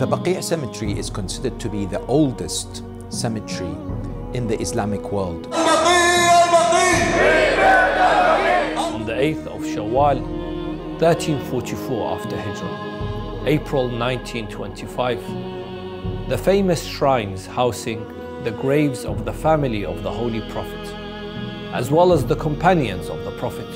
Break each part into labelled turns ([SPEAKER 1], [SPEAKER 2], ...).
[SPEAKER 1] The Baqi' cemetery is considered to be the oldest cemetery in the Islamic world.
[SPEAKER 2] On the 8th of Shawwal, 1344 after Hijrah, April 1925, the famous shrines housing the graves of the family of the Holy Prophet, as well as the companions of the Prophet,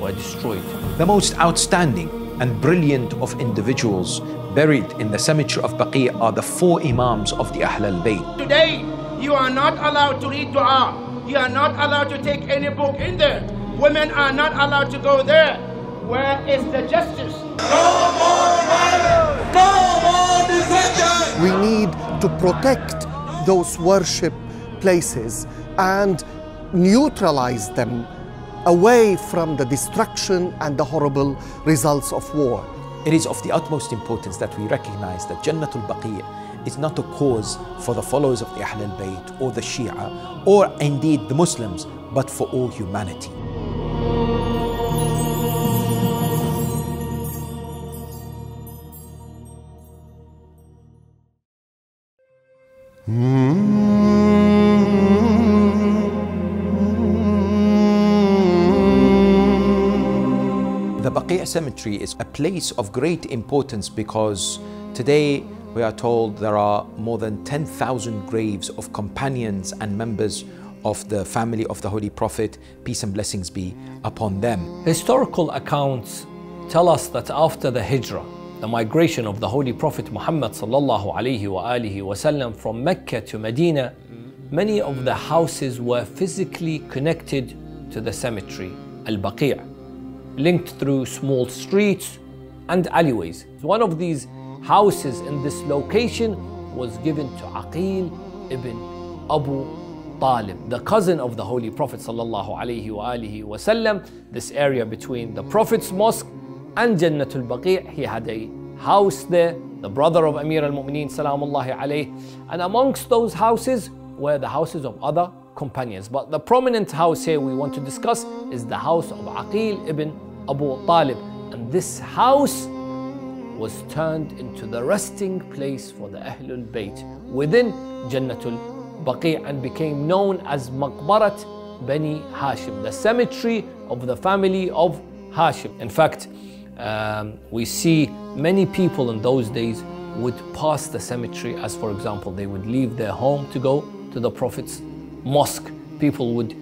[SPEAKER 2] were destroyed.
[SPEAKER 1] The most outstanding and brilliant of individuals buried in the cemetery of Baqi' are the four Imams of the Ahl al-Bayt.
[SPEAKER 3] Today, you are not allowed to read dua. You are not allowed to take any book in there. Women are not allowed to go there. Where is the justice? No more violence! No more dissension!
[SPEAKER 4] We need to protect those worship places and neutralize them away from the destruction and the horrible results of war.
[SPEAKER 1] It is of the utmost importance that we recognize that Jannatul Baqi' is not a cause for the followers of the Ahl al-Bayt or the Shia or indeed the Muslims, but for all humanity. Cemetery is a place of great importance because today we are told there are more than 10,000 graves of companions and members of the family of the Holy Prophet, peace and blessings be upon them.
[SPEAKER 2] Historical accounts tell us that after the Hijrah, the migration of the Holy Prophet Muhammad from Mecca to Medina, many of the houses were physically connected to the cemetery, Al-Baqi', linked through small streets and alleyways. One of these houses in this location was given to Aqil ibn Abu Talib, the cousin of the Holy Prophet sallallahu. This area between the Prophet's mosque and Jannatul Baqi', he had a house there, the brother of Amir al-Mu'mineen salamullahi alayh. And amongst those houses were the houses of other companions. But the prominent house here we want to discuss is the house of Aqil ibn Abu Talib. And this house was turned into the resting place for the Ahlul Bayt within Jannatul Baqi' and became known as Maqbarat Bani Hashim, the cemetery of the family of Hashim. In fact, um, we see many people in those days would pass the cemetery as for example they would leave their home to go to the Prophet's mosque. People would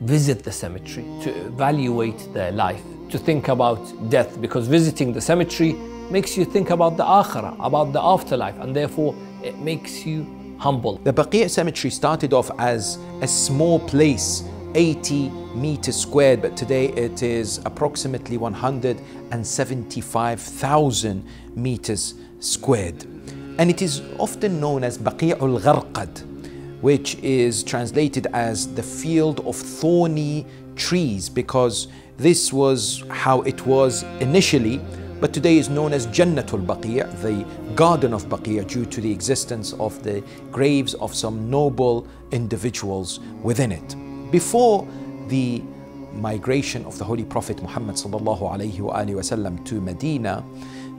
[SPEAKER 2] visit the cemetery to evaluate their life, to think about death because visiting the cemetery makes you think about the akhirah, about the afterlife and therefore it makes you humble.
[SPEAKER 1] The Baqi' cemetery started off as a small place 80 meters squared, but today it is approximately 175,000 meters squared. And it is often known as Baqi'ul Gharqad, which is translated as the field of thorny trees, because this was how it was initially, but today is known as Jannatul Baqi', the garden of Baqi' due to the existence of the graves of some noble individuals within it. Before the migration of the Holy Prophet Muhammad wasallam to Medina,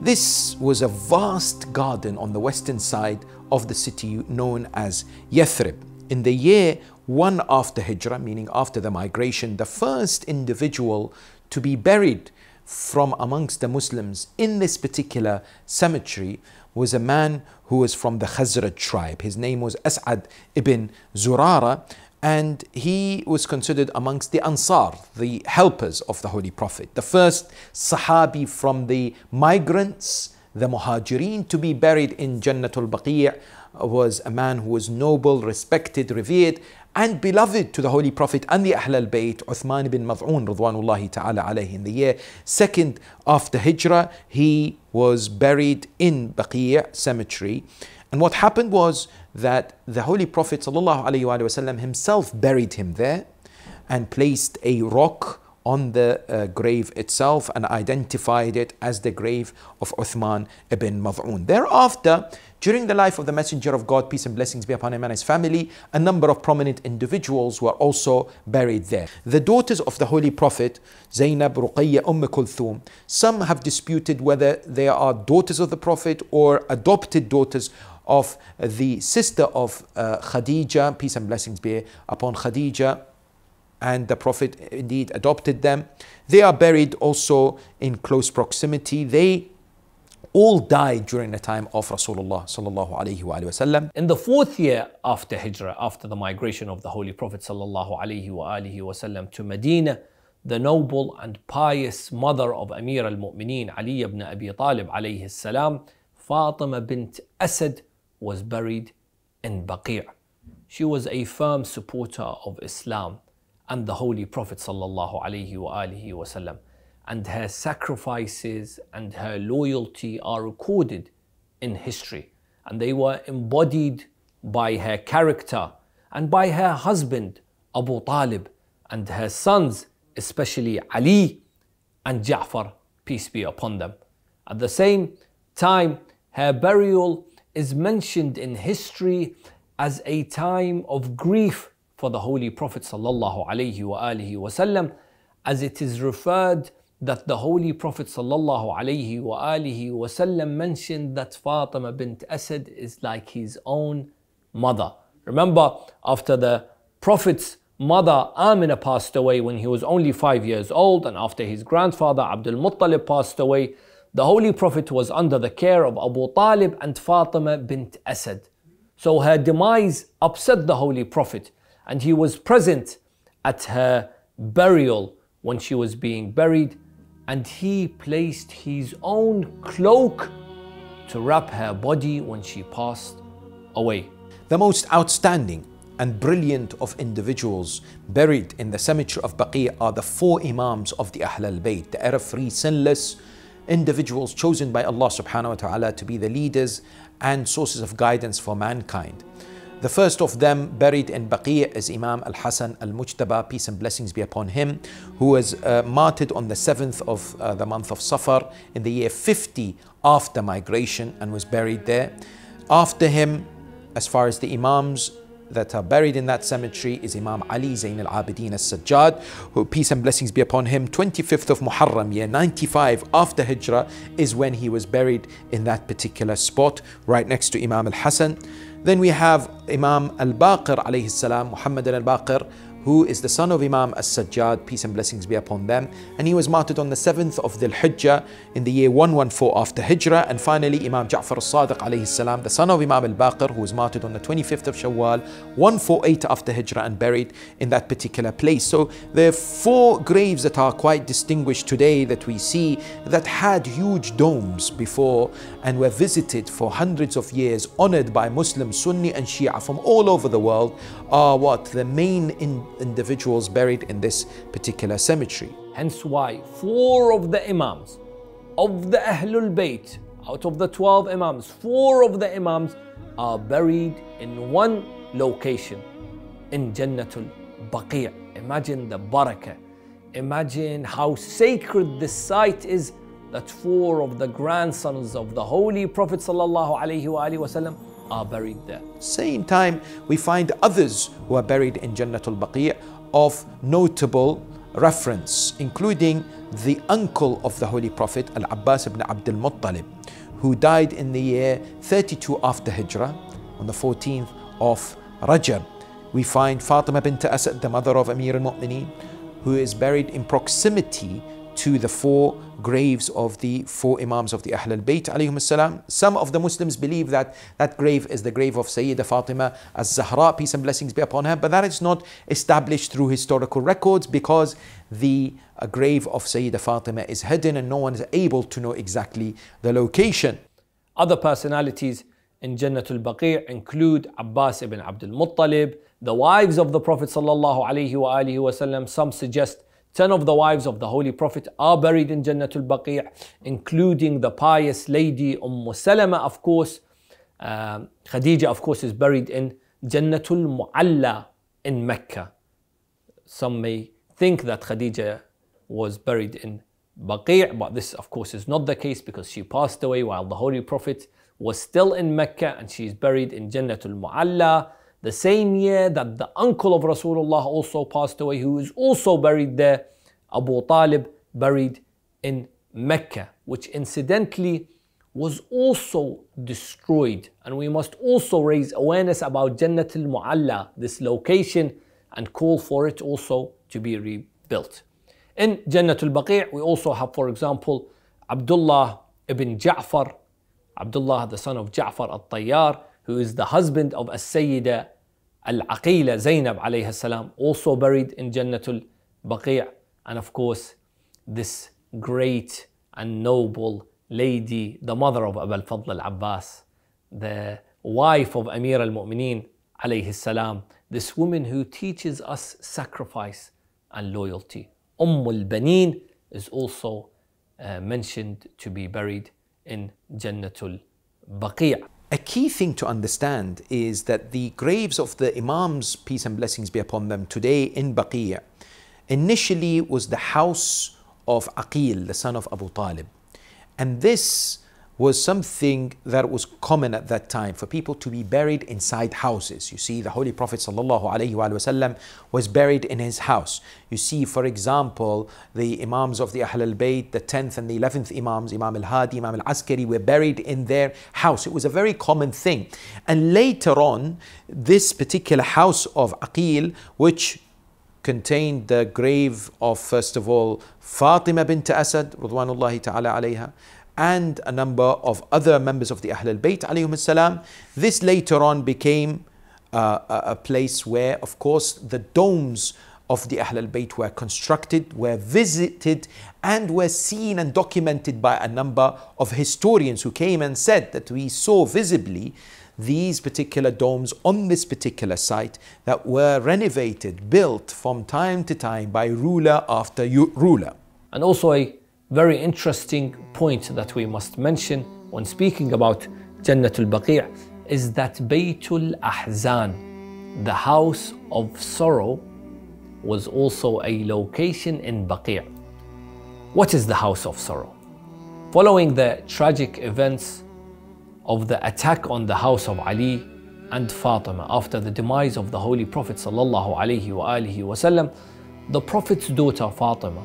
[SPEAKER 1] this was a vast garden on the western side of the city known as Yathrib. In the year one after Hijrah, meaning after the migration, the first individual to be buried from amongst the Muslims in this particular cemetery was a man who was from the Khazraj tribe. His name was As'ad ibn Zurara, and he was considered amongst the Ansar, the helpers of the Holy Prophet. The first Sahabi from the migrants, the Muhajirin, to be buried in Jannatul Baqi' was a man who was noble, respected, revered, and beloved to the Holy Prophet and the Ahl al-Bayt, Uthman ibn Mad'un radwanullahi ta'ala alayhi. In the year second after Hijrah, he was buried in Baqi' cemetery. And what happened was that the Holy Prophet وسلم, himself buried him there and placed a rock on the uh, grave itself and identified it as the grave of Uthman ibn Mad'un. Thereafter, during the life of the Messenger of God, peace and blessings be upon him and his family, a number of prominent individuals were also buried there. The daughters of the Holy Prophet, Zainab, Ruqayya, Umm Kulthum, some have disputed whether they are daughters of the Prophet or adopted daughters of the sister of uh, Khadija, peace and blessings be upon Khadija, and the Prophet indeed adopted them. They are buried also in close proximity. They all died during the time of Rasulullah sallallahu alaihi wasallam.
[SPEAKER 2] In the fourth year after Hijrah, after the migration of the Holy Prophet sallallahu alaihi wasallam to Medina, the noble and pious mother of Amir al-Mu'mineen Ali ibn Abi Talib alayhi salam, Fatima bint Asad was buried in Baqi'. She was a firm supporter of Islam and the Holy Prophet sallallahu alaihi wasallam and her sacrifices and her loyalty are recorded in history. And they were embodied by her character and by her husband Abu Talib and her sons, especially Ali and Ja'far, peace be upon them. At the same time, her burial is mentioned in history as a time of grief for the Holy Prophet sallallahu alaihi wasallam, as it is referred that the Holy Prophet wasallam mentioned that Fatima bint Asad is like his own mother. Remember, after the Prophet's mother Amina passed away when he was only five years old, and after his grandfather Abdul Muttalib passed away, the Holy Prophet was under the care of Abu Talib and Fatima bint Asad. So her demise upset the Holy Prophet, and he was present at her burial when she was being buried and he placed his own cloak to wrap her body when she passed away.
[SPEAKER 1] The most outstanding and brilliant of individuals buried in the cemetery of Baqi are the four Imams of the Ahl al-Bayt, the error-free, sinless individuals chosen by Allah subhanahu wa ta'ala to be the leaders and sources of guidance for mankind. The first of them buried in Baqi' is Imam Al Hasan Al Mujtaba, peace and blessings be upon him, who was uh, martyred on the 7th of uh, the month of Safar in the year 50 after migration and was buried there. After him, as far as the Imams that are buried in that cemetery is Imam Ali Zain al Abidin al Sajjad, who peace and blessings be upon him. 25th of Muharram, year 95 after Hijrah, is when he was buried in that particular spot, right next to Imam al Hassan. Then we have Imam al-Baqir alayhi salam, Muhammad al-Baqir, who is the son of Imam as-Sajjad, peace and blessings be upon them. And he was martyred on the 7th of Dhul Hijjah in the year 114 after Hijrah. And finally, Imam Ja'far al-Sadiq alayhi salam, the son of Imam al-Baqir, who was martyred on the 25th of Shawwal, 148 after Hijrah and buried in that particular place. So there are four graves that are quite distinguished today that we see that had huge domes before and were visited for hundreds of years, honored by Muslims, Sunni and Shia from all over the world, are what? The main in individuals buried in this particular cemetery.
[SPEAKER 2] Hence why four of the Imams of the Ahlul Bayt, out of the 12 Imams, four of the Imams are buried in one location in Jannatul Baqi'. Imagine the barakah. Imagine how sacred this site is that four of the grandsons of the Holy Prophet wasallam are buried there.
[SPEAKER 1] Same time, we find others who are buried in Jannatul Baqi' of notable reference, including the uncle of the Holy Prophet, Al Abbas ibn Abdul Muttalib, who died in the year 32 after Hijrah, on the 14th of Rajab. We find Fatima bint Asad, the mother of Amir al Mu'mineen, who is buried in proximity to the four graves of the four Imams of the Ahl al-Bayt Some of the Muslims believe that that grave is the grave of Sayyidah Fatima as-Zahra, peace and blessings be upon her, but that is not established through historical records because the uh, grave of Sayyidah Fatima is hidden and no one is able to know exactly the location.
[SPEAKER 2] Other personalities in Jannatul Baqi' include Abbas ibn Abdul Muttalib, the wives of the Prophet sallallahu alaihi wasallam. Some suggest Ten of the wives of the Holy Prophet are buried in Jannatul Baqi', including the pious lady Umm Salama, of course. Uh, Khadija, of course, is buried in Jannatul Mu'alla in Mecca. Some may think that Khadija was buried in Baqi', but this, of course, is not the case because she passed away while the Holy Prophet was still in Mecca and she is buried in Jannatul Mu'alla the same year that the uncle of Rasulullah also passed away, who is also buried there, Abu Talib, buried in Mecca, which incidentally was also destroyed. And we must also raise awareness about Jannat al Mu'alla, this location, and call for it also to be rebuilt. In Jannat al Baqi', we also have, for example, Abdullah ibn Ja'far, Abdullah, the son of Ja'far al Tayyar, who is the husband of As-Sayyida Al-Aqila Zainab alayhi salam, also buried in Jannatul Baqi'. And of course, this great and noble lady, the mother of Abu al-Fadl al-Abbas, the wife of Amir al-Mu'mineen alayhi salam, this woman who teaches us sacrifice and loyalty. Umm al-Baneen is also uh, mentioned to be buried in Jannatul Baqi'.
[SPEAKER 1] A key thing to understand is that the graves of the Imams, peace and blessings be upon them, today in Baqiyah, initially was the house of Aqil, the son of Abu Talib. And this was something that was common at that time for people to be buried inside houses. You see, the Holy Prophet ﷺ was buried in his house. You see, for example, the Imams of the Ahl al Bayt, the 10th and the 11th Imams, Imam al Hadi, Imam al Askari, were buried in their house. It was a very common thing. And later on, this particular house of Aqil, which contained the grave of, first of all, Fatima bint Asad, Radwanullahi ta'ala alayha, and a number of other members of the Ahl al-Bayt salam. This later on became uh, a place where, of course, the domes of the Ahl al-Bayt were constructed, were visited, and were seen and documented by a number of historians who came and said that we saw visibly these particular domes on this particular site that were renovated, built from time to time by ruler after ruler.
[SPEAKER 2] And also a very interesting point that we must mention when speaking about Jannatul Baqi' is that Baytul Ahzan, the house of sorrow, was also a location in Baqi'. What is the house of sorrow? Following the tragic events of the attack on the house of Ali and Fatima after the demise of the Holy Prophet sallallahu alaihi wasallam, the Prophet's daughter Fatima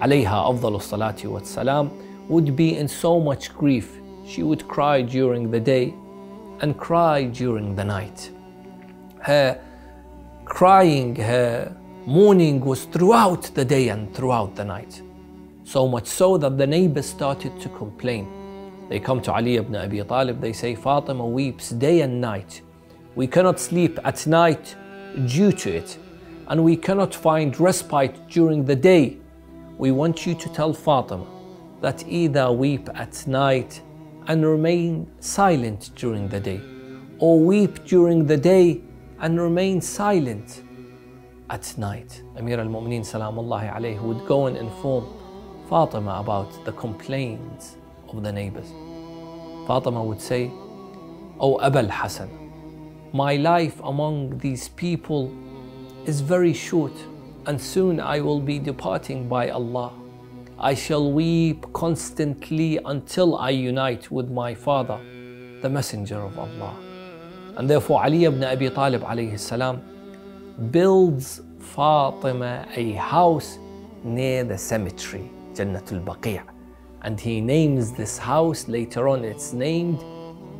[SPEAKER 2] alayha afdalus salati wa salam, would be in so much grief. She would cry during the day and cry during the night. Her crying, her mourning was throughout the day and throughout the night. So much so that the neighbors started to complain. They come to Ali ibn Abi Talib, they say, Fatima weeps day and night. We cannot sleep at night due to it, and we cannot find respite during the day we want you to tell Fatima that either weep at night and remain silent during the day, or weep during the day and remain silent at night. Amir al Mu'mineen Salamullahi alayhi would go and inform Fatima about the complaints of the neighbors. Fatima would say, O Abul Hassan, my life among these people is very short and soon I will be departing by Allah. I shall weep constantly until I unite with my father, the Messenger of Allah. And therefore Ali ibn Abi Talib alayhi builds Fatima a house near the cemetery, Jannatul Baqi'. And he names this house, later on it's named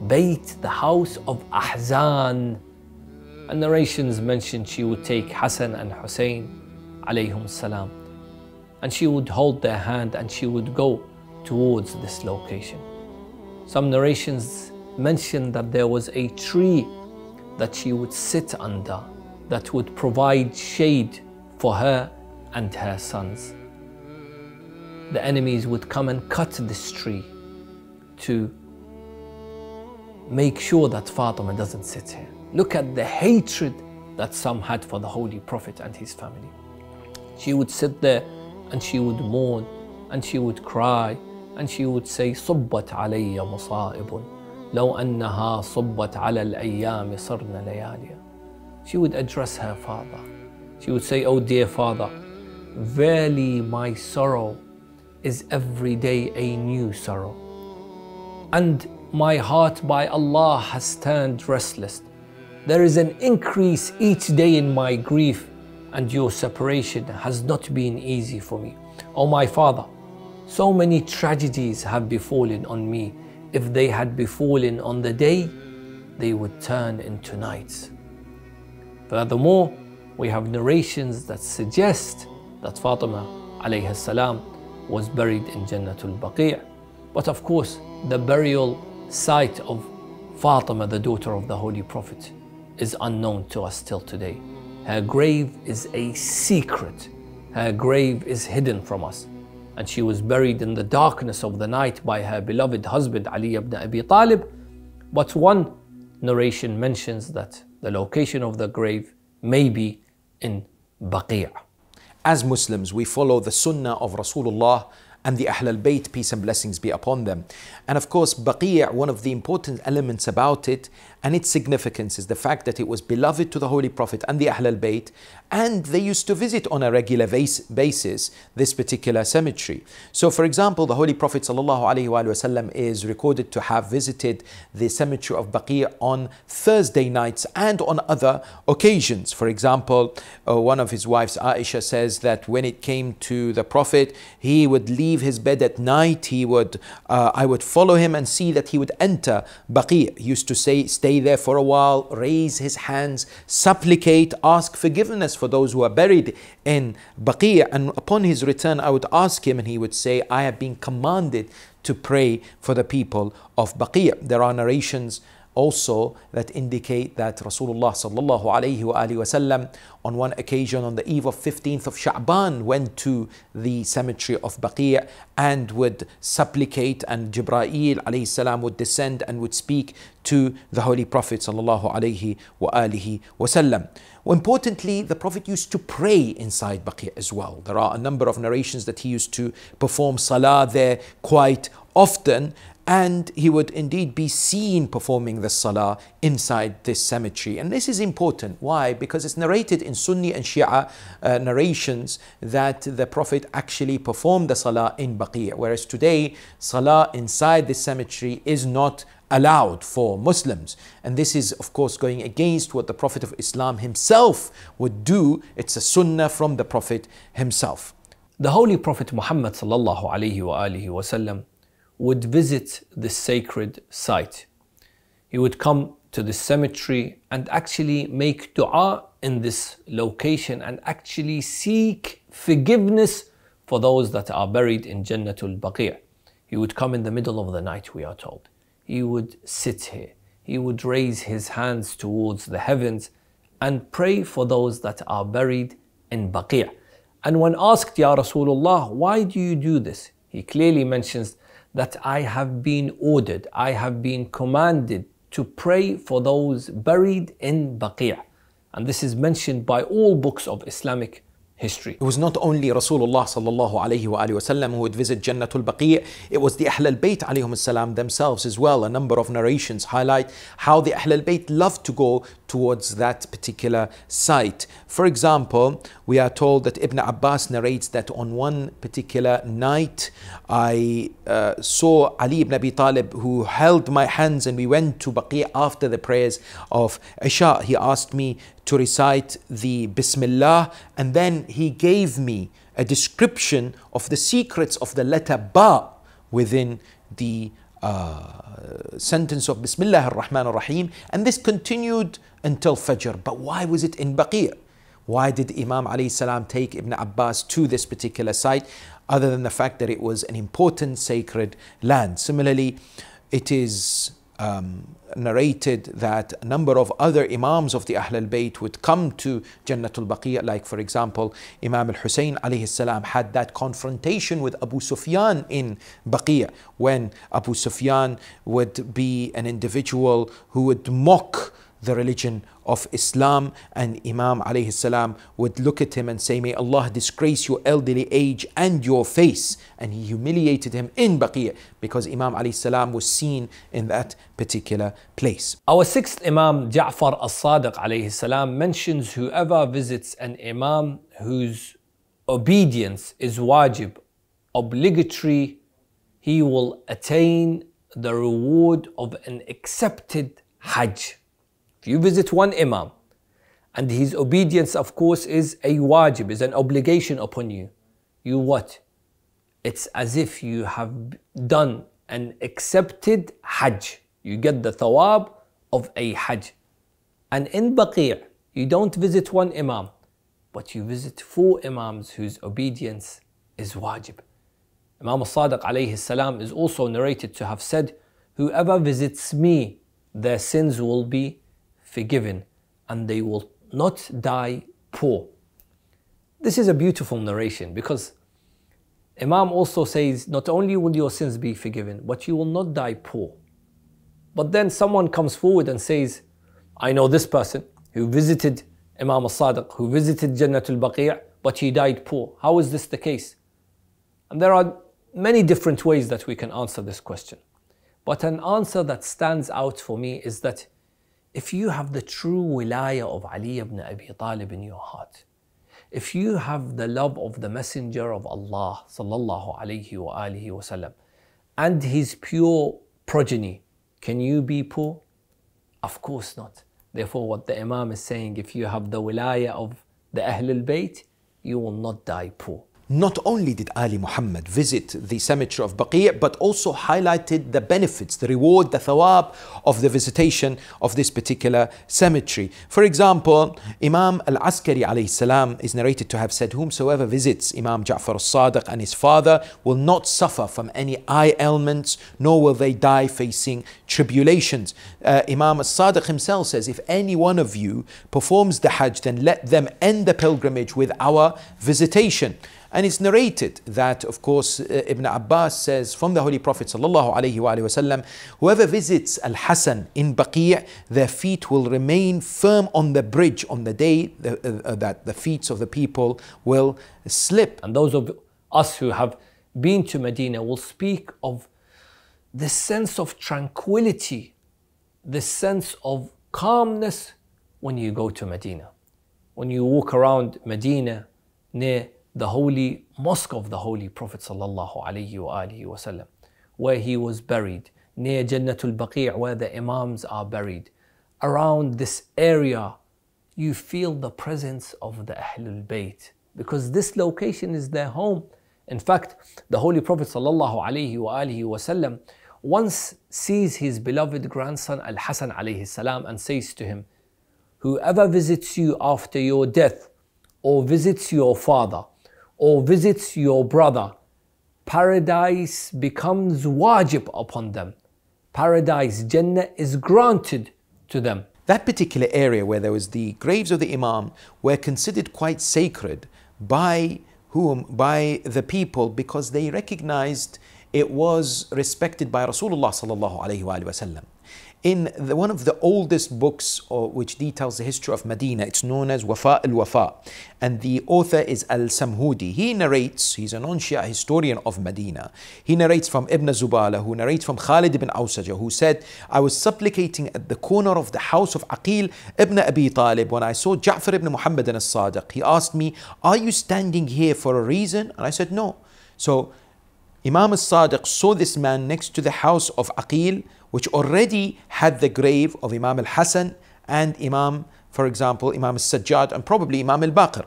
[SPEAKER 2] Bayt, the house of Ahzan. And narrations mention she would take Hassan and Hussein alayhum. And she would hold their hand and she would go towards this location. Some narrations mention that there was a tree that she would sit under that would provide shade for her and her sons. The enemies would come and cut this tree to make sure that Fatima doesn't sit here. Look at the hatred that some had for the Holy Prophet and his family. She would sit there and she would mourn and she would cry and she would say صبت علي مصائب لو أنها صبت على الأيام صرنا لياليا She would address her father. She would say, Oh dear father, Verily, my sorrow is every day a new sorrow. And my heart by Allah has turned restless. There is an increase each day in my grief, and your separation has not been easy for me. O oh my Father, so many tragedies have befallen on me. If they had befallen on the day, they would turn into nights. Furthermore, we have narrations that suggest that Fatima alayhi salam was buried in Jannatul Baqi'. But of course, the burial site of Fatima, the daughter of the Holy Prophet, is unknown to us till today. Her grave is a secret. Her grave is hidden from us. And she was buried in the darkness of the night by her beloved husband Ali ibn Abi Talib. But one narration mentions that the location of the grave may be in Baqi'.
[SPEAKER 1] As Muslims, we follow the sunnah of Rasulullah and the Ahl al-Bayt, peace and blessings be upon them. And of course, Baqi', one of the important elements about it and its significance is the fact that it was beloved to the Holy Prophet and the Ahl al-Bayt and they used to visit on a regular basis this particular cemetery. So for example, the Holy Prophet ﷺ is recorded to have visited the cemetery of Baqi' on Thursday nights and on other occasions. For example, uh, one of his wives, Aisha, says that when it came to the Prophet, he would leave his bed at night, he would, uh, I would follow him and see that he would enter Baqi'. He used to say, stay there for a while, raise his hands, supplicate, ask forgiveness for those who are buried in Baqi'. And upon his return, I would ask him, and he would say, I have been commanded to pray for the people of Baqi'. There are narrations also that indicate that Rasulullah sallallahu alayhi wasallam on one occasion on the eve of 15th of Sha'ban went to the cemetery of Baqi' and would supplicate and Jibreel alayhi salam would descend and would speak to the Holy Prophet sallallahu alayhi wasallam. Importantly, the Prophet used to pray inside Baqi' as well. There are a number of narrations that he used to perform salah there quite often and he would indeed be seen performing the salah inside this cemetery. And this is important. Why? Because it's narrated in Sunni and Shia uh, narrations that the Prophet actually performed the salah in Baqi', whereas today, salah inside the cemetery is not allowed for Muslims. And this is, of course, going against what the Prophet of Islam himself would do. It's a sunnah from the Prophet himself.
[SPEAKER 2] The Holy Prophet Muhammad sallallahu alihi wasallam would visit the sacred site. He would come to the cemetery and actually make dua in this location and actually seek forgiveness for those that are buried in Jannatul Baqi'. He would come in the middle of the night, we are told. He would sit here. He would raise his hands towards the heavens and pray for those that are buried in Baqi'. And when asked, Ya Rasulullah, why do you do this? He clearly mentions that I have been ordered, I have been commanded to pray for those buried in Baqi'. And this is mentioned by all books of Islamic history.
[SPEAKER 1] It was not only Rasulullah sallallahu alayhi wa wasallam who would visit Jannatul Baqi', it was the Ahl al-Bayt alayhim salam themselves as well. A number of narrations highlight how the Ahl al-Bayt loved to go towards that particular site. For example, we are told that Ibn Abbas narrates that on one particular night, I uh, saw Ali ibn Abi Talib who held my hands and we went to Baqi' after the prayers of Isha. He asked me to recite the Bismillah and then he gave me a description of the secrets of the letter Ba within the uh, sentence of Bismillah ar-Rahman ar-Rahim and this continued until Fajr. But why was it in Baqi'? Why did Imam alayhi salam take Ibn Abbas to this particular site other than the fact that it was an important sacred land? Similarly, it is um, narrated that a number of other Imams of the Ahl al-Bayt would come to Jannatul Baqi', like for example, Imam al-Hussein salam had that confrontation with Abu Sufyan in Baqi' when Abu Sufyan would be an individual who would mock the religion of Islam and Imam alayhi salam would look at him and say may Allah disgrace your elderly age and your face and he humiliated him in Baqi' because Imam alayhi salam was seen in that particular place.
[SPEAKER 2] Our sixth Imam Ja'far as-Sadiq alayhi salam mentions whoever visits an Imam whose obedience is wajib, obligatory, he will attain the reward of an accepted Hajj. You visit one Imam, and his obedience, of course, is a wajib, is an obligation upon you. You what? It's as if you have done an accepted Hajj. You get the thawab of a Hajj. And in Baqi', you don't visit one Imam, but you visit four Imams whose obedience is wajib. Imam al-Sadiq alayhi salam is also narrated to have said, Whoever visits me, their sins will be forgiven and they will not die poor. This is a beautiful narration because Imam also says, not only will your sins be forgiven, but you will not die poor. But then someone comes forward and says, I know this person who visited Imam al-Sadiq, who visited Jannatul Baqi', but he died poor. How is this the case? And there are many different ways that we can answer this question. But an answer that stands out for me is that if you have the true wilayah of Ali ibn Abi Talib in your heart, if you have the love of the Messenger of Allah sallallahu alaihi wasallam and his pure progeny, can you be poor? Of course not. Therefore, what the Imam is saying, if you have the wilayah of the Ahlul Bayt, you will not die poor.
[SPEAKER 1] Not only did Ali Muhammad visit the cemetery of Baqi', but also highlighted the benefits, the reward, the thawab of the visitation of this particular cemetery. For example, Imam al-Askari alayhi is narrated to have said, Whomsoever visits Imam Ja'far al-Sadiq and his father will not suffer from any eye ailments, nor will they die facing tribulations. Uh, Imam al-Sadiq himself says, If any one of you performs the Hajj, then let them end the pilgrimage with our visitation. And it's narrated that, of course, uh, Ibn Abbas says from the Holy Prophet وسلم, whoever visits Al Hasan in Baqi', their feet will remain firm on the bridge on the day the, uh, uh, that the feet of the people will slip.
[SPEAKER 2] And those of us who have been to Medina will speak of the sense of tranquility, the sense of calmness when you go to Medina. When you walk around Medina near the holy mosque of the Holy Prophet وسلم, where he was buried, near Jannatul Baqi' where the Imams are buried. Around this area, you feel the presence of the Ahlul Bayt because this location is their home. In fact, the Holy Prophet وسلم, once sees his beloved grandson Al Hasan and says to him, Whoever visits you after your death or visits your father, or visits your brother, paradise becomes wajib upon them. Paradise, Jannah, is granted to them.
[SPEAKER 1] That particular area where there was the graves of the Imam were considered quite sacred by whom? By the people because they recognized it was respected by Rasulullah sallallahu in the, one of the oldest books or, which details the history of Medina. It's known as Wafa al Wafa. And the author is Al Samhudi. He narrates, he's a non Shia historian of Medina. He narrates from Ibn Zubala, who narrates from Khalid ibn Awsaja, who said, I was supplicating at the corner of the house of Aqil ibn Abi Talib when I saw Ja'far ibn Muhammad as Sadiq. He asked me, Are you standing here for a reason? And I said, No. So Imam al-Sadiq saw this man next to the house of Aqil which already had the grave of Imam al Hassan and Imam, for example, Imam al Sajjad and probably Imam al Baqir.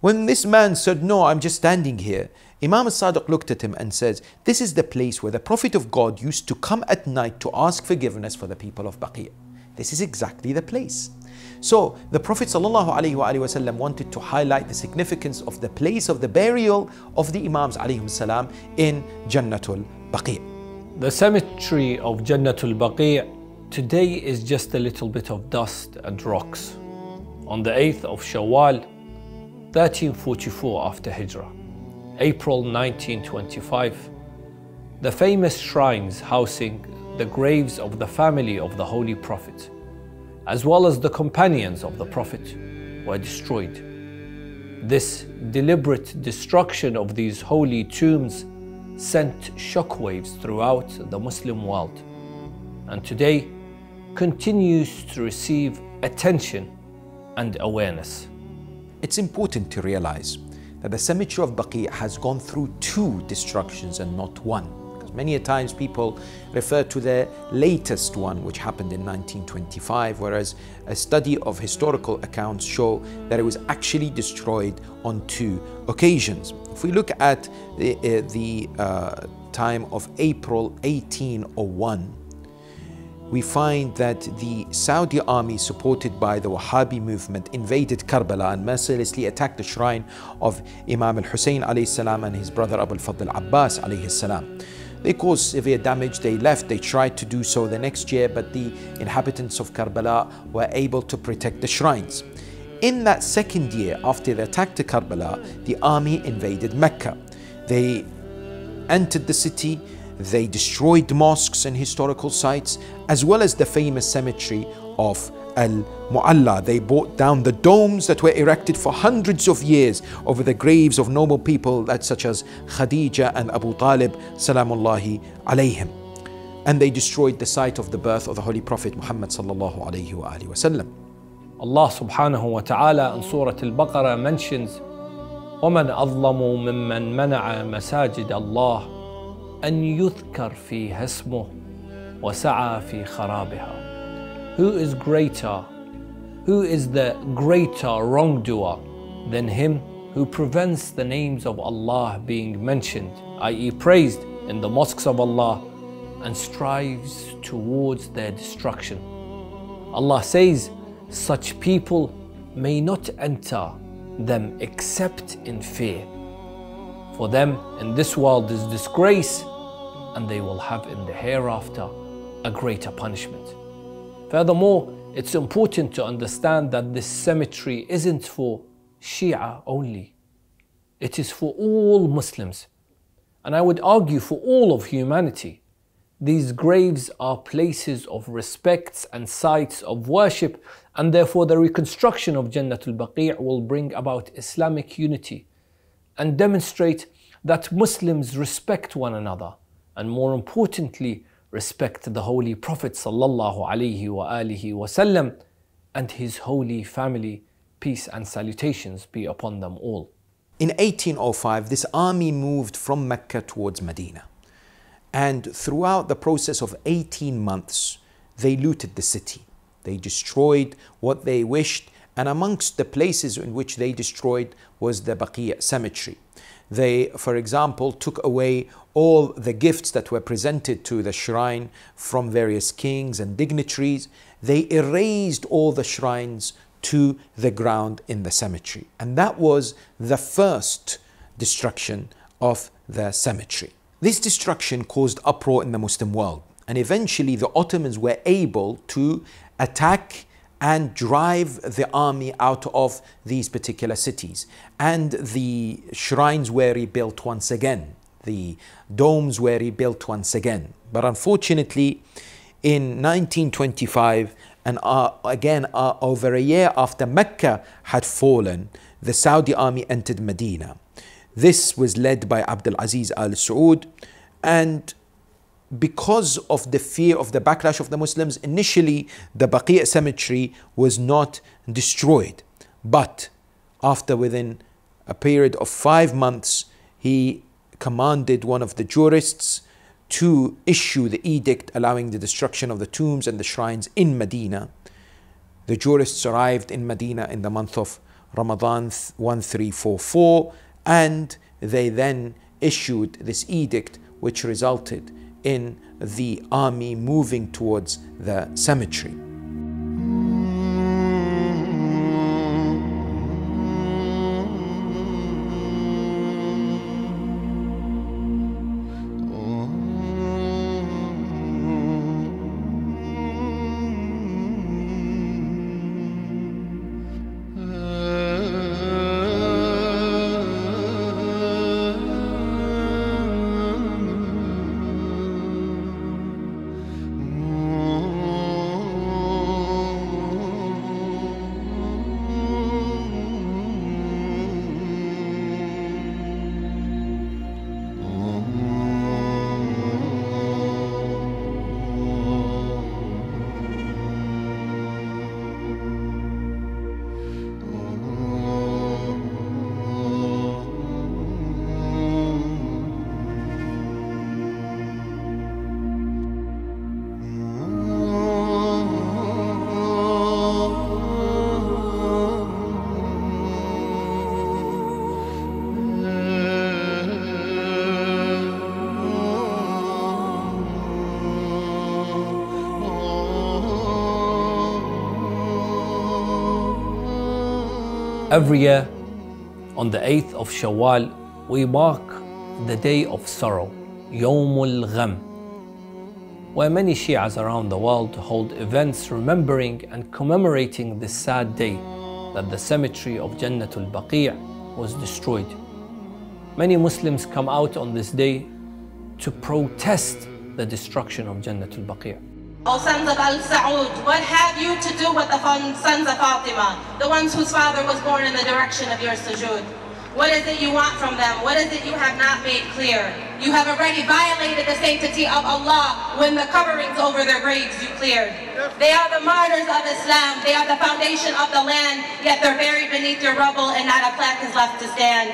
[SPEAKER 1] When this man said, No, I'm just standing here, Imam al Sadiq looked at him and says, This is the place where the Prophet of God used to come at night to ask forgiveness for the people of Baqi'. This is exactly the place. So the Prophet ﷺ wanted to highlight the significance of the place of the burial of the Imams ﷺ in Jannatul Baqi'.
[SPEAKER 2] The cemetery of Jannatul Baqi' today is just a little bit of dust and rocks. On the 8th of Shawwal, 1344 after Hijrah, April 1925, the famous shrines housing the graves of the family of the Holy Prophet, as well as the companions of the Prophet, were destroyed. This deliberate destruction of these holy tombs sent shockwaves throughout the Muslim world and today continues to receive attention and awareness.
[SPEAKER 1] It's important to realize that the cemetery of Baqi has gone through two destructions and not one. Because many a times people refer to the latest one, which happened in 1925, whereas a study of historical accounts show that it was actually destroyed on two occasions. If we look at the, uh, the uh, time of April 1801, we find that the Saudi army, supported by the Wahhabi movement, invaded Karbala and mercilessly attacked the shrine of Imam al Hussein and his brother Abu al Fadl Abbas. They caused severe damage. They left. They tried to do so the next year, but the inhabitants of Karbala were able to protect the shrines. In that second year, after the attack to Karbala, the army invaded Mecca. They entered the city they destroyed mosques and historical sites, as well as the famous cemetery of Al Mu'alla. They brought down the domes that were erected for hundreds of years over the graves of noble people such as Khadija and Abu Talib, salamullahi alayhim. And they destroyed the site of the birth of the Holy Prophet Muhammad sallallahu alayhi wa wasallam.
[SPEAKER 2] Allah subhanahu wa ta'ala in Surah Al-Baqarah mentions ومن أظلم ممن منع مساجد الله أن يذكر فيها اسمه وسعى في خرابها who is greater? Who is the greater wrongdoer than him who prevents the names of Allah being mentioned, i.e. praised in the mosques of Allah and strives towards their destruction? Allah says, such people may not enter them except in fear. For them in this world is disgrace and they will have in the hereafter a greater punishment. Furthermore, it's important to understand that this cemetery isn't for Shia only. It is for all Muslims. And I would argue for all of humanity. These graves are places of respect and sites of worship, and therefore the reconstruction of Jannatul Baqi' will bring about Islamic unity and demonstrate that Muslims respect one another and more importantly, respect the Holy Prophet wasallam and his holy family. Peace and salutations be upon them all.
[SPEAKER 1] In 1805, this army moved from Mecca towards Medina. And throughout the process of 18 months, they looted the city. They destroyed what they wished, and amongst the places in which they destroyed was the Baqi' cemetery. They, for example, took away all the gifts that were presented to the shrine from various kings and dignitaries. They erased all the shrines to the ground in the cemetery. And that was the first destruction of the cemetery. This destruction caused uproar in the Muslim world. And eventually, the Ottomans were able to attack and drive the army out of these particular cities. And the shrines were rebuilt once again, the domes were rebuilt once again. But unfortunately, in 1925, and uh, again uh, over a year after Mecca had fallen, the Saudi army entered Medina. This was led by Abdul Aziz al Saud, and because of the fear of the backlash of the Muslims, initially the Baqi' cemetery was not destroyed. But after within a period of five months, he commanded one of the jurists to issue the edict allowing the destruction of the tombs and the shrines in Medina. The jurists arrived in Medina in the month of Ramadan 1344 and they then issued this edict which resulted in the army moving towards the cemetery.
[SPEAKER 2] Every year, on the 8th of Shawwal, we mark the day of sorrow, Yawmul Gham, where many Shias around the world hold events remembering and commemorating this sad day that the cemetery of Jannatul Baqi' was destroyed. Many Muslims come out on this day to protest the destruction of Jannatul Baqi'.
[SPEAKER 5] O sons of Al Saud, what have you to do with the sons of Fatima, the ones whose father was born in the direction of your sujood? What is it you want from them? What is it you have not made clear? You have already violated the sanctity of Allah when the coverings over their graves you cleared. They are the martyrs of Islam. They are the foundation of the land, yet they're buried beneath your rubble and not a plaque is left to stand.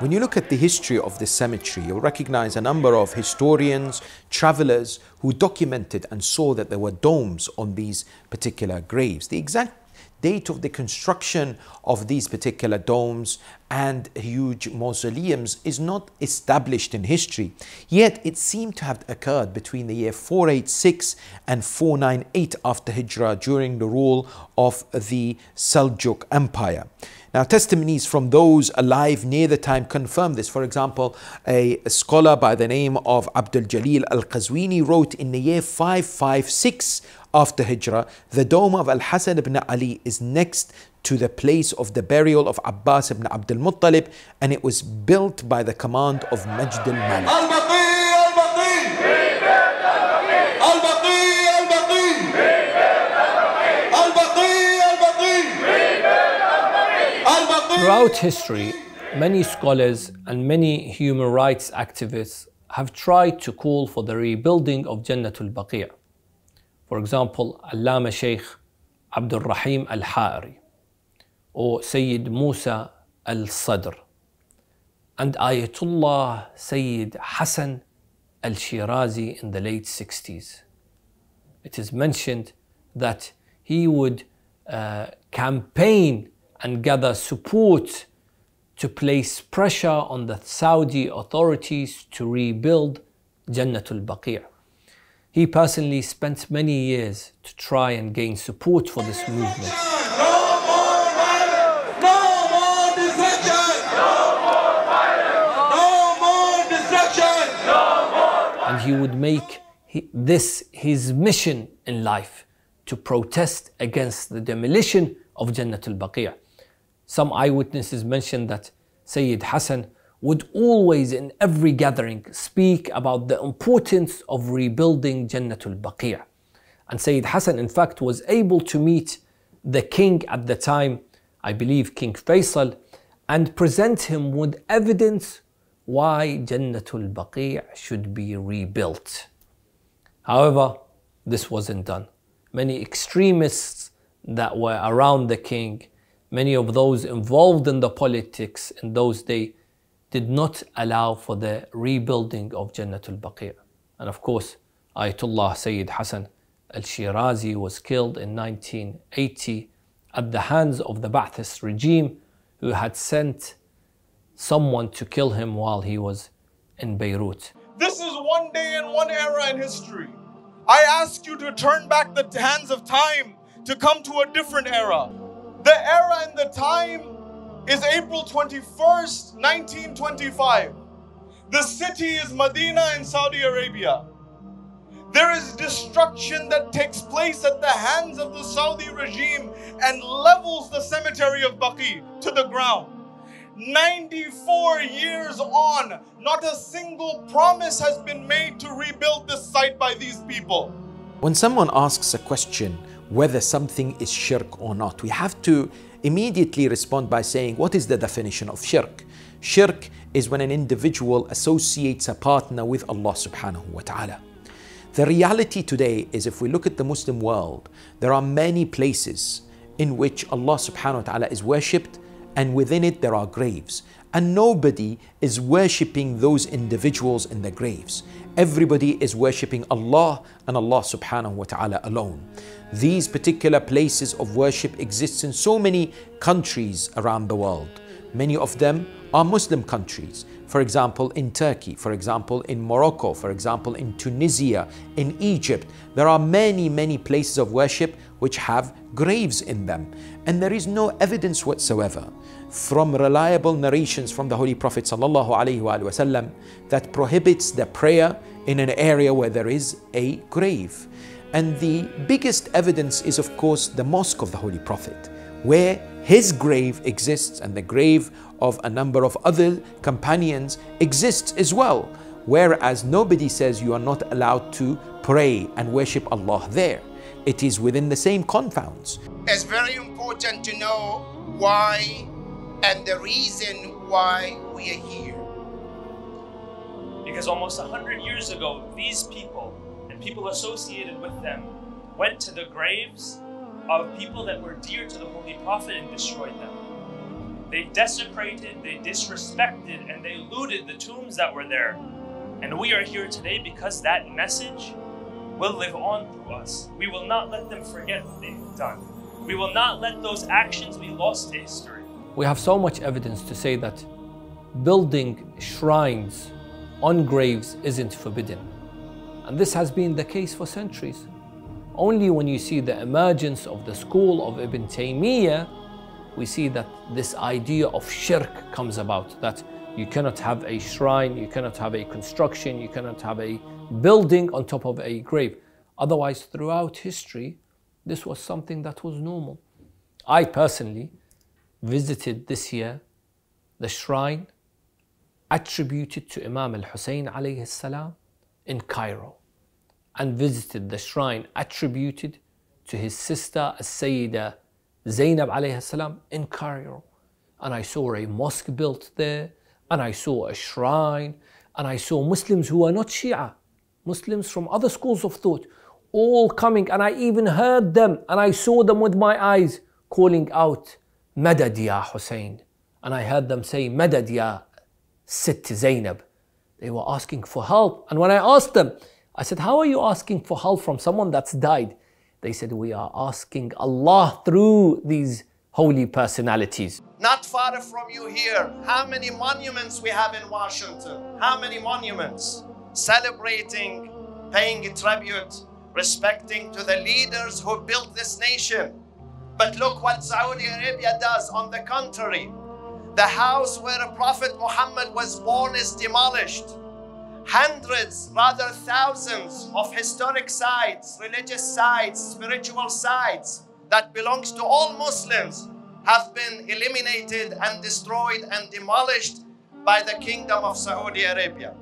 [SPEAKER 1] When you look at the history of this cemetery, you'll recognize a number of historians, travelers who documented and saw that there were domes on these particular graves. The exact date of the construction of these particular domes and huge mausoleums is not established in history. Yet it seemed to have occurred between the year 486 and 498 after Hijrah during the rule of the Seljuk Empire. Now, testimonies from those alive near the time confirm this. For example, a, scholar by the name of Abdul Jalil al Qazwini wrote in the year 556 after Hijrah, the dome of Al Hasan ibn Ali is next to the place of the burial of Abbas ibn Abdul Muttalib and it was built by the command of Majd al Malik.
[SPEAKER 2] Throughout history, many scholars and many human rights activists have tried to call for the rebuilding of Jannatul Baqi'. For example, Allama Sheikh Abdul Rahim Al Ha'ari or Sayyid Musa Al Sadr and Ayatollah Sayyid Hassan Al Shirazi in the late 60s. It is mentioned that he would uh, campaign and gather support to place pressure on the Saudi authorities to rebuild Jannatul Baqi'. He personally spent many years to try and gain support for this movement. And he would make this his mission in life to protest against the demolition of Jannatul Baqi'. Some eyewitnesses mention that Sayyid Hassan would always in every gathering speak about the importance of rebuilding Jannatul Baqi'. And Sayyid Hassan in fact was able to meet the king at the time, I believe King Faisal, and present him with evidence why Jannatul Baqi' should be rebuilt. However, this wasn't done. Many extremists that were around the king many of those involved in the politics in those days did not allow for the rebuilding of Jannatul Baqi'. And of course, Ayatollah Sayyid Hassan al-Shirazi was killed in 1980 at the hands of the Ba'athist regime who had sent someone to kill him while he was in Beirut.
[SPEAKER 6] This is one day and one era in history. I ask you to turn back the hands of time to come to a different era. The era and the time is April 21st, 1925. The city is Medina in Saudi Arabia. There is destruction that takes place at the hands of the Saudi regime and levels the cemetery of Baqi to the ground. 94 years on, not a single promise has been made to rebuild this site by these people.
[SPEAKER 1] When someone asks a question, whether something is shirk or not. We have to immediately respond by saying, What is the definition of shirk? Shirk is when an individual associates a partner with Allah subhanahu wa ta'ala. The reality today is if we look at the Muslim world, there are many places in which Allah subhanahu wa ta'ala is worshipped and within it there are graves. And nobody is worshipping those individuals in their graves. Everybody is worshipping Allah and Allah subhanahu wa ta'ala alone. These particular places of worship exist in so many countries around the world. Many of them are Muslim countries For example, in Turkey, for example, in Morocco, for example, in Tunisia, in Egypt. There are many, many places of worship which have graves in them. And there is no evidence whatsoever from reliable narrations from the Holy Prophet وسلم, that prohibits the prayer in an area where there is a grave. And the biggest evidence is, of course, the mosque of the Holy Prophet, where his grave exists and the grave of a number of other companions exists as well. Whereas nobody says you are not allowed to pray and worship Allah there. It is within the same confounds.
[SPEAKER 3] It's very important to know why and the reason why we are here.
[SPEAKER 7] Because almost 100 years ago, these people and people associated with them went to the graves of people that were dear to the Holy Prophet and destroyed them. They desecrated, they disrespected, and they looted the tombs that were there. And we are here today because that message will live on through us. We will not let them forget what they've done. We will not let those actions be lost to history.
[SPEAKER 2] We have so much evidence to say that building shrines on graves isn't forbidden. And this has been the case for centuries. Only when you see the emergence of the school of Ibn Taymiyyah, we see that this idea of shirk comes about, that you cannot have a shrine, you cannot have a construction, you cannot have a building on top of a grave. Otherwise, throughout history, this was something that was normal. I personally visited this year the shrine attributed to Imam alayhi salam in Cairo and visited the shrine attributed to his sister As-Sayyida Zainab alayhi salam in Cairo. And I saw a mosque built there, and I saw a shrine, and I saw Muslims who are not Shia, Muslims from other schools of thought, all coming, and I even heard them, and I saw them with my eyes calling out, Madad ya Hussein. And I heard them say, Madad ya Sitt Zainab. They were asking for help. And when I asked them, I said, How are you asking for help from someone that's died? They said, We are asking Allah through these holy personalities.
[SPEAKER 8] Not far from you here, how many monuments we have in Washington? How many monuments? Celebrating, paying tribute, respecting to the leaders who built this nation. But look what Saudi Arabia does on the contrary. The house where a Prophet Muhammad was born is demolished hundreds, rather thousands of historic sites, religious sites, spiritual sites that belongs to all Muslims have been eliminated and destroyed and demolished by the kingdom of Saudi Arabia.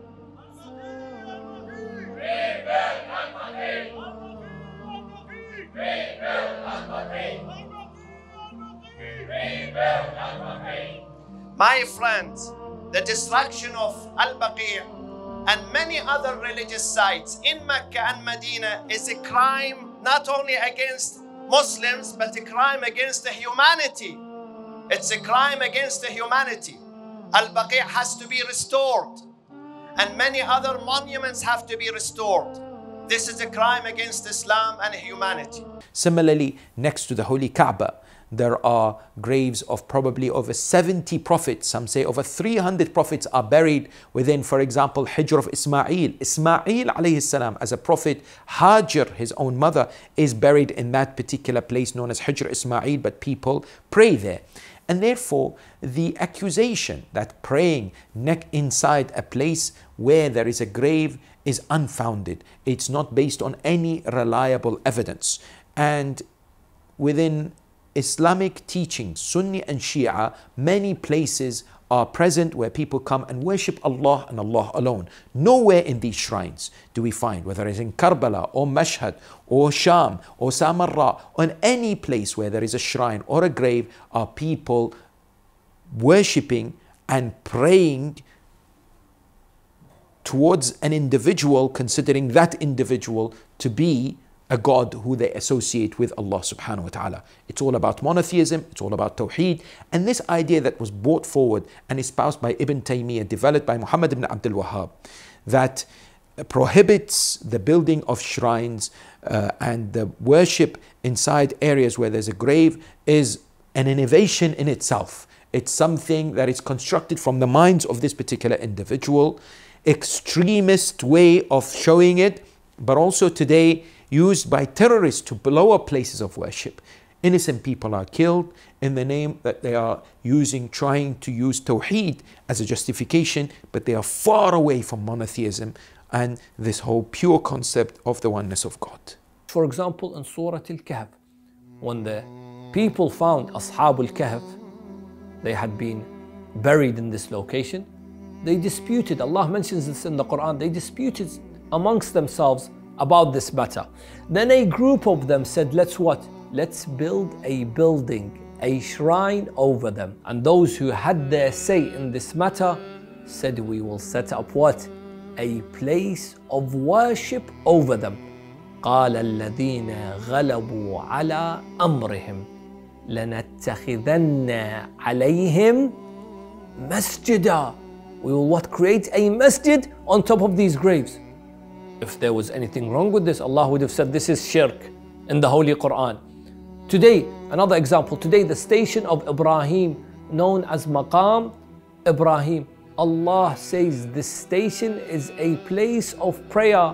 [SPEAKER 8] My friends, the destruction of Al-Baqi' and many other religious sites in Mecca and Medina is a crime not only against Muslims but a crime against the humanity. It's a crime against the humanity. Al Baqi' has to be restored, and many other monuments have to be restored. This is a crime against Islam and humanity.
[SPEAKER 1] Similarly, next to the Holy Kaaba, there are graves of probably over 70 prophets. Some say over 300 prophets are buried within, for example, Hijr of Ismail. Ismail alayhi salam, as a prophet, Hajar, his own mother, is buried in that particular place known as Hijr Ismail, but people pray there. And therefore, the accusation that praying neck inside a place where there is a grave is unfounded. It's not based on any reliable evidence. And within Islamic teachings, Sunni and Shia, many places are present where people come and worship Allah and Allah alone. Nowhere in these shrines do we find, whether it's in Karbala or Mashhad or Sham or Samarra, or any place where there is a shrine or a grave, are people worshipping and praying towards an individual, considering that individual to be a God who they associate with Allah subhanahu wa ta'ala. It's all about monotheism, it's all about tawheed. And this idea that was brought forward and espoused by Ibn Taymiyyah, developed by Muhammad ibn Abdul Wahhab, that prohibits the building of shrines uh, and the worship inside areas where there's a grave is an innovation in itself. It's something that is constructed from the minds of this particular individual. Extremist way of showing it, but also today used by terrorists to blow up places of worship. Innocent people are killed in the name that they are using, trying to use Tawheed as a justification, but they are far away from monotheism and this whole pure concept of the oneness of God.
[SPEAKER 2] For example, in Surah Al-Kahf, when the people found Ashab al-Kahf, they had been buried in this location, they disputed, Allah mentions this in the Quran, they disputed amongst themselves about this matter. Then a group of them said, let's what? Let's build a building, a shrine over them. And those who had their say in this matter said, we will set up what? A place of worship over them. قال الذين غلبوا على أمرهم لنتخذن عليهم مسجدا We will what create a masjid on top of these graves. If there was anything wrong with this, Allah would have said this is shirk in the Holy Quran. Today, another example, today the station of Ibrahim known as Maqam Ibrahim. Allah says this station is a place of prayer.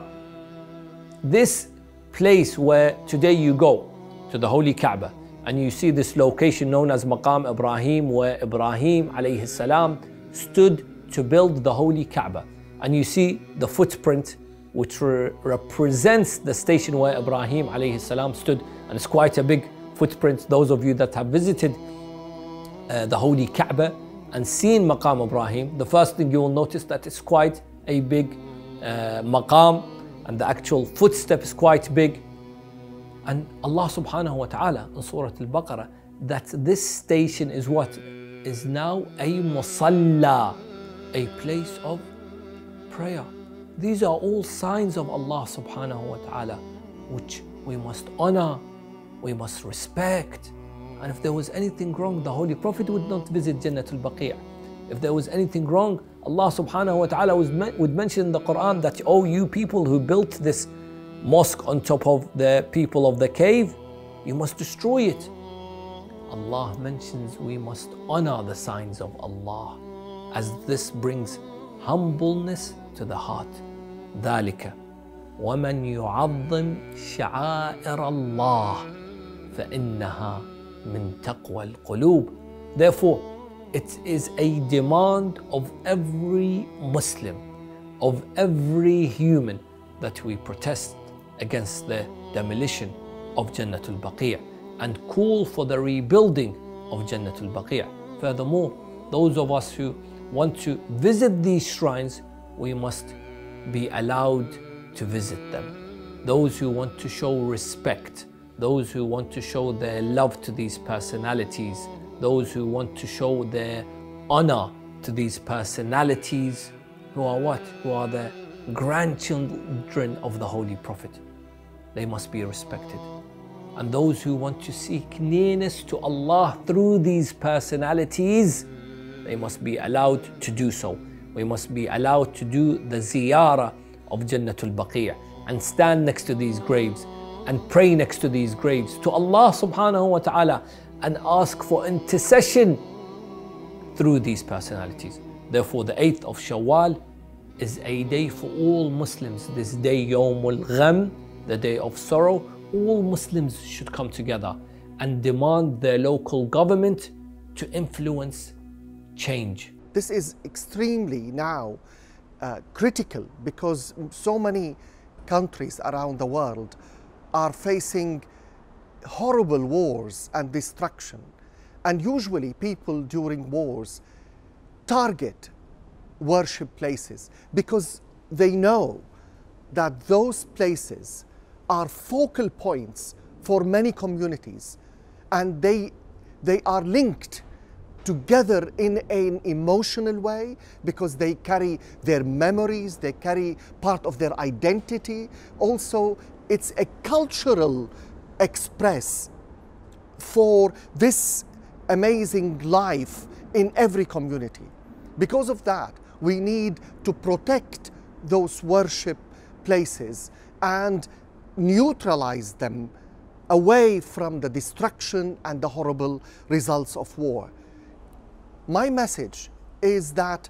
[SPEAKER 2] This place where today you go to the Holy Kaaba and you see this location known as Maqam Ibrahim where Ibrahim alayhi salam stood to build the Holy Kaaba. And you see the footprint which re represents the station where Ibrahim alayhi salam stood and it's quite a big footprint. Those of you that have visited uh, the Holy Kaaba and seen Maqam Ibrahim, the first thing you will notice that it's quite a big uh, maqam and the actual footstep is quite big. And Allah subhanahu wa ta'ala in Surah Al-Baqarah that this station is what? Is now a musalla, a place of prayer. These are all signs of Allah subhanahu wa ta'ala which we must honor, we must respect. And if there was anything wrong, the Holy Prophet would not visit Jannatul Baqi'. If there was anything wrong, Allah subhanahu wa ta'ala would mention in the Quran that, oh, you people who built this mosque on top of the people of the cave, you must destroy it. Allah mentions we must honor the signs of Allah as this brings humbleness to the heart. ذلك ومن يعظم شعائر الله فإنها من تقوى القلوب. Therefore, it is a demand of every Muslim, of every human that we protest against the demolition of Jannatul Baqi' and call for the rebuilding of Jannatul Baqi'. Furthermore, those of us who want to visit these shrines, we must be allowed to visit them. Those who want to show respect, those who want to show their love to these personalities, those who want to show their honor to these personalities, who are what? Who are the grandchildren of the Holy Prophet. They must be respected. And those who want to seek nearness to Allah through these personalities, they must be allowed to do so. We must be allowed to do the ziyarah of Jannatul Baqi' and stand next to these graves and pray next to these graves to Allah subhanahu wa ta'ala and ask for intercession through these personalities. Therefore, the 8th of Shawwal is a day for all Muslims. This day, Yawmul Gham, the day of sorrow, all Muslims should come together and demand their local government to influence change.
[SPEAKER 4] This is extremely now uh, critical because so many countries around the world are facing horrible wars and destruction. And usually, people during wars target worship places because they know that those places are focal points for many communities and they, they are linked together in an emotional way because they carry their memories, they carry part of their identity. Also, it's a cultural express for this amazing life in every community. Because of that, we need to protect those worship places and neutralize them away from the destruction and the horrible results of war. My message is that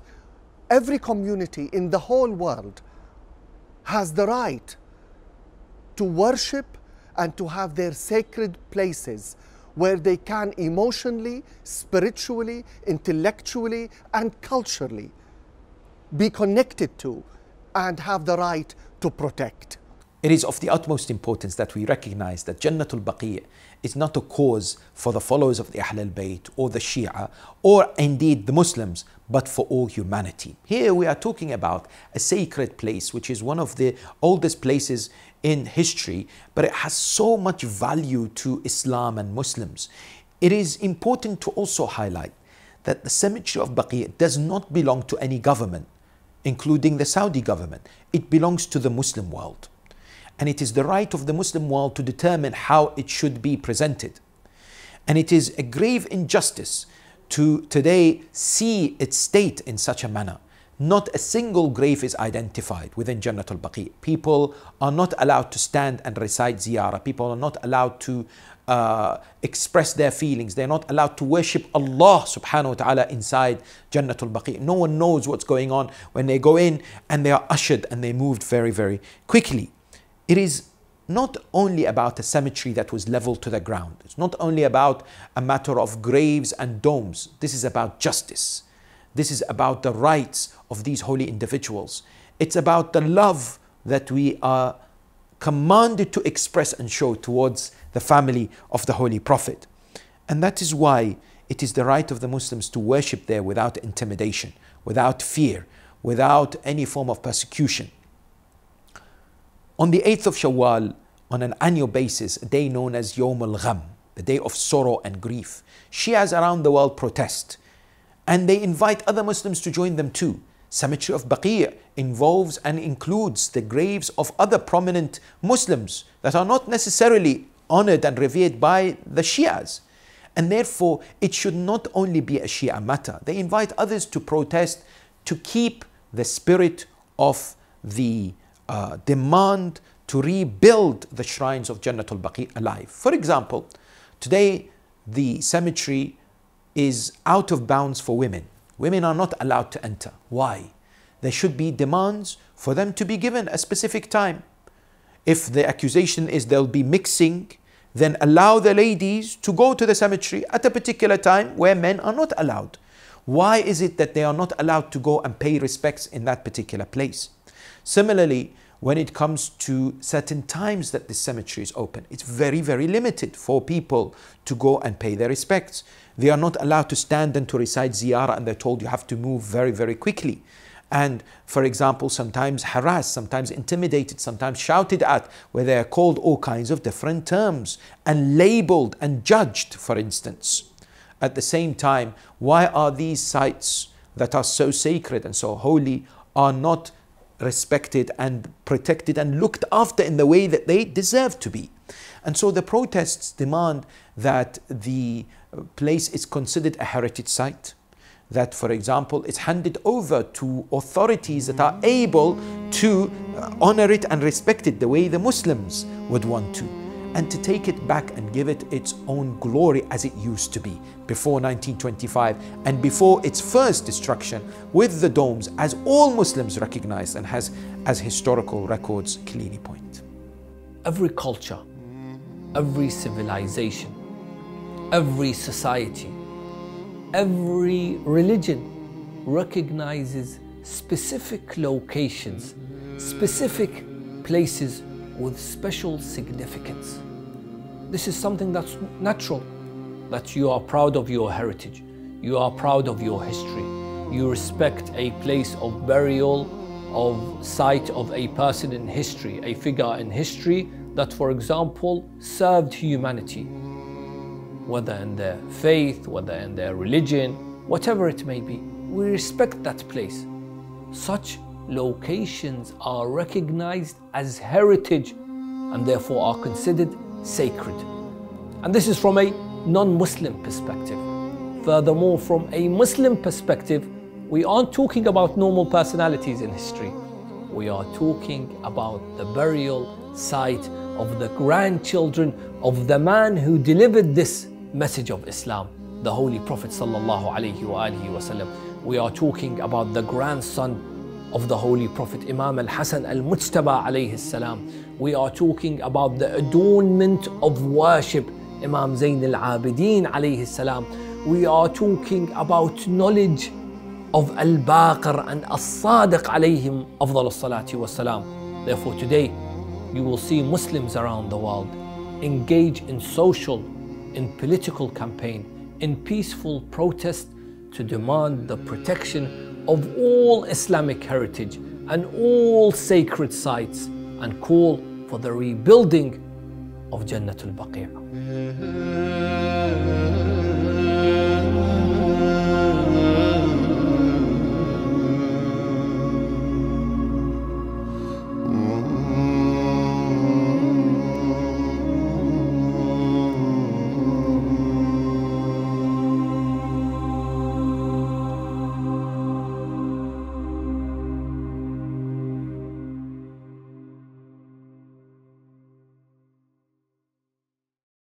[SPEAKER 4] every community in the whole world has the right to worship and to have their sacred places where they can emotionally, spiritually, intellectually, and culturally be connected to and have the right to protect.
[SPEAKER 1] It is of the utmost importance that we recognize that Jannatul Baqi' is not a cause for the followers of the Ahl al-Bayt or the Shia or indeed the Muslims, but for all humanity. Here we are talking about a sacred place, which is one of the oldest places in history, but it has so much value to Islam and Muslims. It is important to also highlight that the cemetery of Baqi' does not belong to any government, including the Saudi government. It belongs to the Muslim world. And it is the right of the Muslim world to determine how it should be presented. And it is a grave injustice to today see its state in such a manner. Not a single grave is identified within Jannatul Baqi. People are not allowed to stand and recite ziyarah. People are not allowed to uh, express their feelings. They're not allowed to worship Allah subhanahu wa ta'ala inside Jannatul Baqi. No one knows what's going on when they go in and they are ushered and they moved very, very quickly. It is not only about a cemetery that was leveled to the ground. It's not only about a matter of graves and domes. This is about justice. This is about the rights of these holy individuals. It's about the love that we are commanded to express and show towards the family of the Holy Prophet. And that is why it is the right of the Muslims to worship there without intimidation, without fear, without any form of persecution. On the 8th of Shawwal, on an annual basis, a day known as Yom al Gham, the day of sorrow and grief, Shias around the world protest and they invite other Muslims to join them too. Cemetery of Baqi' involves and includes the graves of other prominent Muslims that are not necessarily honored and revered by the Shias. And therefore, it should not only be a Shia matter. They invite others to protest to keep the spirit of the uh, demand to rebuild the shrines of Jannatul Baqi alive. For example, today the cemetery is out of bounds for women. Women are not allowed to enter. Why? There should be demands for them to be given a specific time. If the accusation is they'll be mixing, then allow the ladies to go to the cemetery at a particular time where men are not allowed. Why is it that they are not allowed to go and pay respects in that particular place? Similarly, when it comes to certain times that the cemetery is open, it's very, very limited for people to go and pay their respects. They are not allowed to stand and to recite ziyarah and they're told you have to move very, very quickly. And for example, sometimes harassed, sometimes intimidated, sometimes shouted at, where they are called all kinds of different terms and labeled and judged, for instance. At the same time, why are these sites that are so sacred and so holy are not respected and protected and looked after in the way that they deserve to be? And so the protests demand that the place is considered a heritage site. That, for example, is handed over to authorities that are able to uh, honor it and respect it the way the Muslims would want to. And to take it back and give it its own glory as it used to be before 1925 and before its first destruction with the domes, as all Muslims recognize and has as historical records clearly point.
[SPEAKER 2] Every culture, every civilization every society, every religion recognizes specific locations, specific places with special significance. This is something that's natural, that you are proud of your heritage, you are proud of your history, you respect a place of burial, of sight of a person in history, a figure in history that, for example, served humanity whether in their faith, whether in their religion, whatever it may be. We respect that place. Such locations are recognized as heritage and therefore are considered sacred. And this is from a non Muslim perspective. Furthermore, from a Muslim perspective, we aren't talking about normal personalities in history. We are talking about the burial site of the grandchildren of the man who delivered this message of Islam. the Holy Prophet. We are talking about the grandson of the Holy Prophet Imam al-Hasan al-Mujtaba alayhi salam. We are talking about the adornment of worship Imam Zain al-Abidin alayhi salam. We are talking about knowledge of Al-Baqir and As-Sadiq alayhim afdal salati wasalam. Therefore today you will see Muslims around the world engage in social, in political campaign, in peaceful protest to demand the protection of all Islamic heritage and all sacred sites and call for the rebuilding of Jannatul Baqi'.